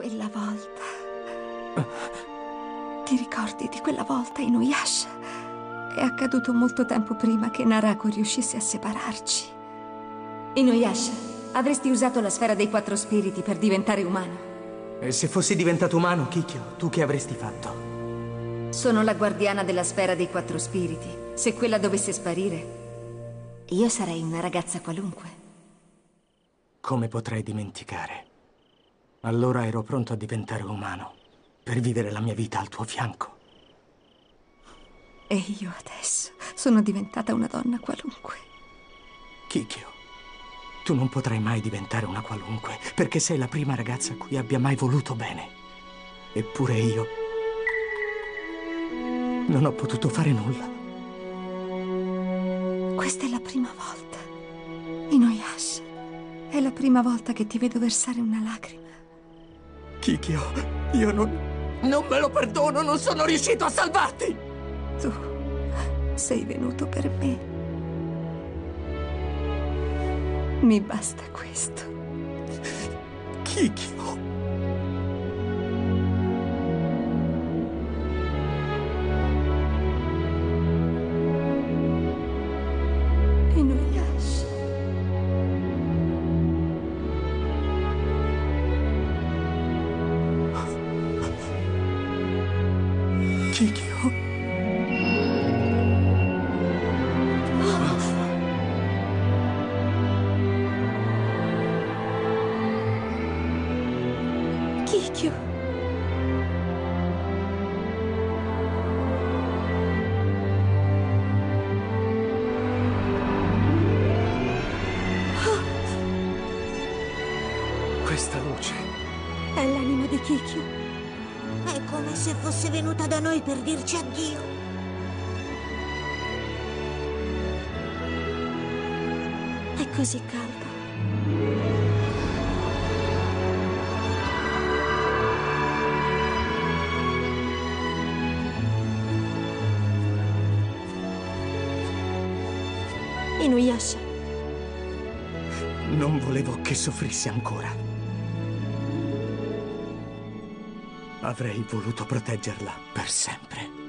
Quella volta. Ti ricordi di quella volta in Uyasha? È accaduto molto tempo prima che Narako riuscisse a separarci. Inuyasha, avresti usato la sfera dei quattro spiriti per diventare umano. E se fossi diventato umano, Kikyo, tu che avresti fatto? Sono la guardiana della sfera dei quattro spiriti. Se quella dovesse sparire, io sarei una ragazza qualunque. Come potrei dimenticare? Allora ero pronto a diventare umano, per vivere la mia vita al tuo fianco. E io adesso sono diventata una donna qualunque. Kikyo, tu non potrai mai diventare una qualunque, perché sei la prima ragazza a cui abbia mai voluto bene. Eppure io non ho potuto fare nulla. Questa è la prima volta. Inuyasha, è la prima volta che ti vedo versare una lacrima. Kikyo, io non... non me lo perdono, non sono riuscito a salvarti! Tu sei venuto per me. Mi basta questo. Kikyo. Inuyasha. Kikyo. Kikyo. Questa luce. È l'anima di Kikyo. Come se fosse venuta da noi per dirci addio. È così caldo. Inuyasha, Non volevo che soffrisse ancora. Avrei voluto proteggerla per sempre.